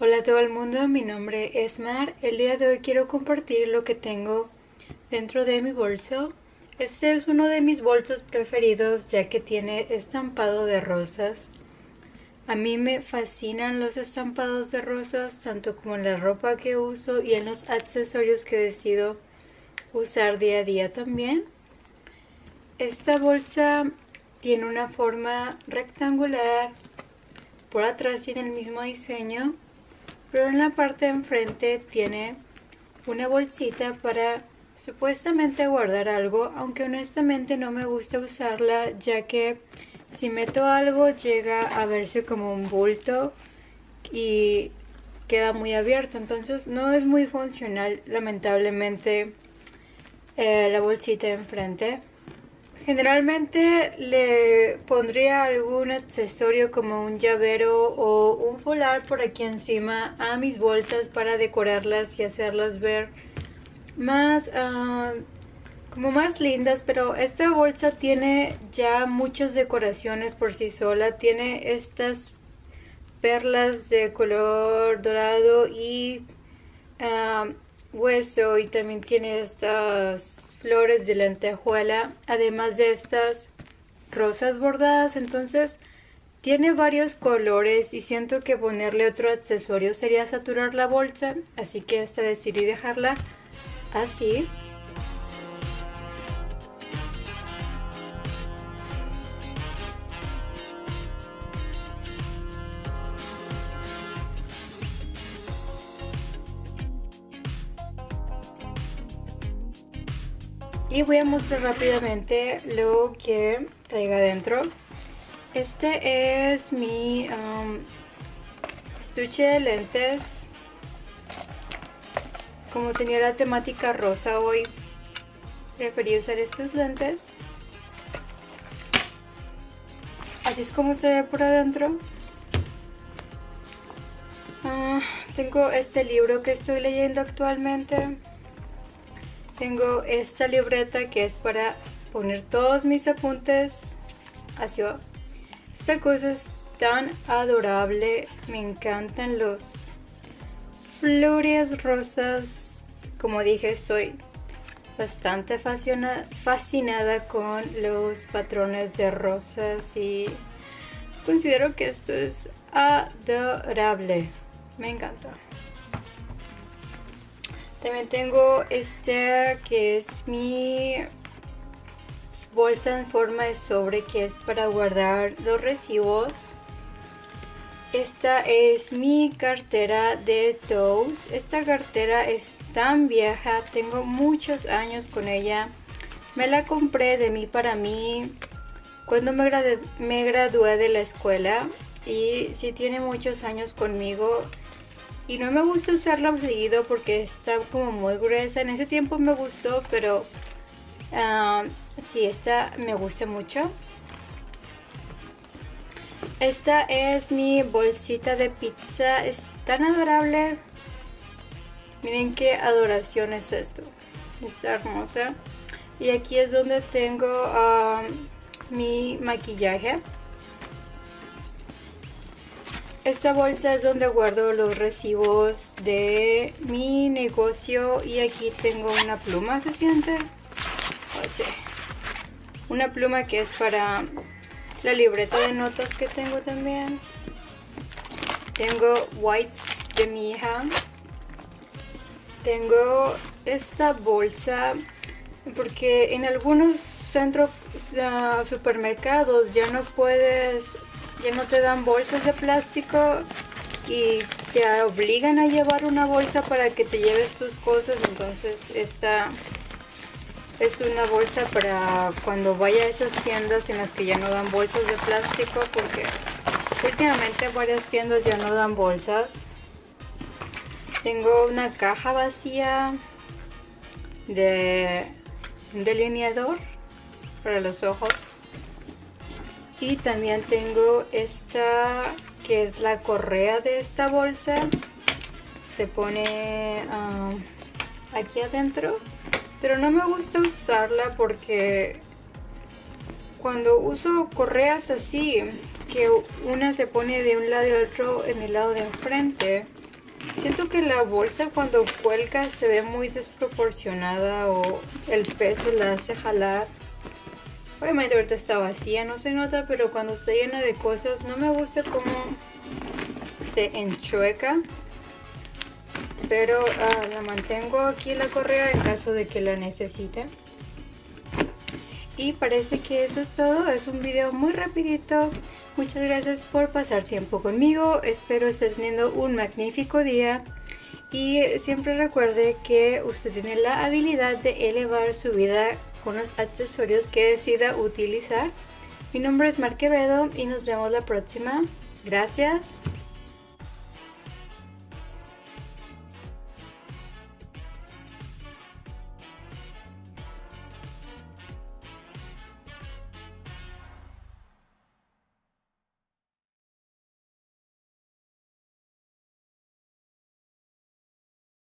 Hola a todo el mundo, mi nombre es Mar. El día de hoy quiero compartir lo que tengo dentro de mi bolso. Este es uno de mis bolsos preferidos ya que tiene estampado de rosas. A mí me fascinan los estampados de rosas, tanto como en la ropa que uso y en los accesorios que decido usar día a día también. Esta bolsa tiene una forma rectangular, por atrás tiene el mismo diseño pero en la parte de enfrente tiene una bolsita para supuestamente guardar algo, aunque honestamente no me gusta usarla ya que si meto algo llega a verse como un bulto y queda muy abierto, entonces no es muy funcional lamentablemente eh, la bolsita de enfrente. Generalmente le pondría algún accesorio como un llavero o un folar por aquí encima a mis bolsas para decorarlas y hacerlas ver más ah, como más lindas pero esta bolsa tiene ya muchas decoraciones por sí sola. Tiene estas perlas de color dorado y ah, hueso y también tiene estas flores de lentejuela, además de estas rosas bordadas. Entonces tiene varios colores y siento que ponerle otro accesorio sería saturar la bolsa, así que hasta decidí dejarla así. Y voy a mostrar rápidamente lo que traiga adentro. Este es mi um, estuche de lentes. Como tenía la temática rosa hoy preferí usar estos lentes. Así es como se ve por adentro. Ah, tengo este libro que estoy leyendo actualmente tengo esta libreta que es para poner todos mis apuntes así va. Esta cosa es tan adorable, me encantan los flores rosas. Como dije, estoy bastante fascinada con los patrones de rosas y considero que esto es adorable. Me encanta. También tengo esta que es mi bolsa en forma de sobre que es para guardar los recibos. Esta es mi cartera de Toast. Esta cartera es tan vieja, tengo muchos años con ella. Me la compré de mí para mí cuando me, gradué de la escuela y si tiene muchos años conmigo y no me gusta usarla seguido porque está como muy gruesa. En ese tiempo me gustó, pero uh, sí, esta me gusta mucho. Esta es mi bolsita de pizza. Es tan adorable. Miren qué adoración es esto. Está hermosa. Y aquí es donde tengo mi maquillaje. Esta bolsa es donde guardo los recibos de mi negocio y aquí tengo una pluma, ¿se siente? O sea, una pluma que es para la libreta de notas que tengo también. Tengo wipes de mi hija. Tengo esta bolsa porque en algunos centros uh, supermercados ya no puedes ya no te dan bolsas de plástico y te obligan a llevar una bolsa para que te lleves tus cosas entonces esta es una bolsa para cuando vaya a esas tiendas en las que ya no dan bolsas de plástico porque últimamente varias tiendas ya no dan bolsas. Tengo una caja vacía de delineador para los ojos y también tengo esta que es la correa de esta bolsa se pone ah, aquí adentro pero no me gusta usarla porque cuando uso correas así que una se pone de un lado y otro en el lado de enfrente Siento que la bolsa cuando cuelga se ve muy desproporcionada o el peso la hace jalar. Obviamente ahorita está vacía, no se nota, pero cuando está llena de cosas no me gusta cómo se enchueca. Pero ah, la mantengo aquí la correa en caso de que la necesite. Y parece que eso es todo, es un video muy rapidito. Muchas gracias por pasar tiempo conmigo, espero esté teniendo un magnífico día. Y siempre recuerde que usted tiene la habilidad de elevar su vida con los accesorios que decida utilizar. Mi nombre es Marquevedo y nos vemos la próxima. Gracias.